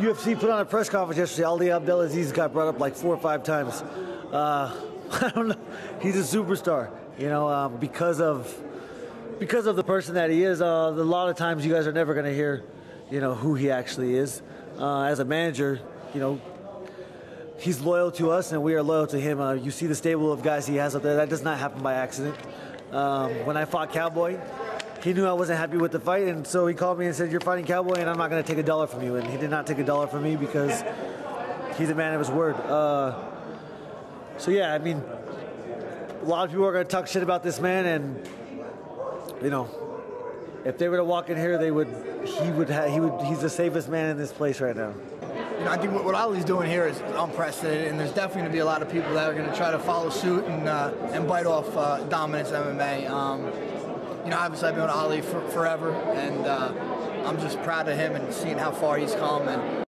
UFC put on a press conference yesterday. Ali Abdelaziz got brought up like four or five times. Uh, I don't know. He's a superstar, you know, uh, because of because of the person that he is. Uh, a lot of times, you guys are never going to hear, you know, who he actually is. Uh, as a manager, you know, he's loyal to us, and we are loyal to him. Uh, you see the stable of guys he has up there. That does not happen by accident. Um, when I fought Cowboy, he knew I wasn't happy with the fight, and so he called me and said, "You're fighting Cowboy, and I'm not going to take a dollar from you." And he did not take a dollar from me because he's a man of his word. Uh, so yeah, I mean, a lot of people are going to talk shit about this man, and you know, if they were to walk in here, they would. He would. Ha- he would. He's the safest man in this place right now. You know, I think what, what Ali's doing here is unprecedented, and there's definitely going to be a lot of people that are going to try to follow suit and uh, and bite off uh, dominance MMA. Um, you know, obviously I've been with Ali for, forever, and uh, I'm just proud of him and seeing how far he's come and